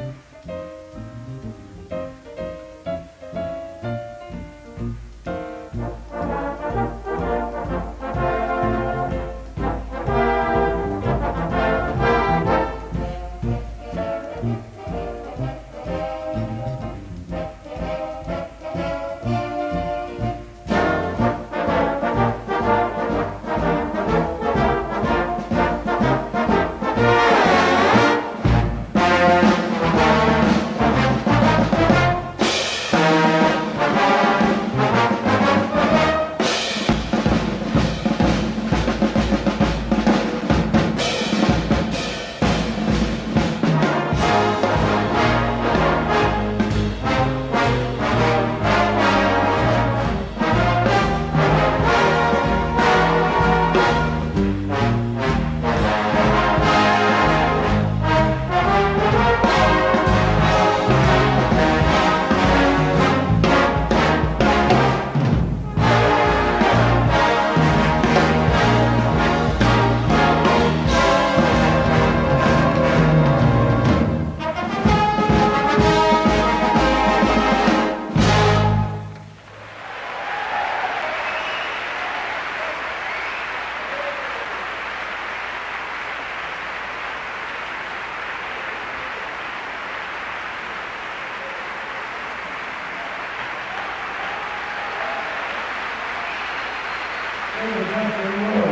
Bye. Very well.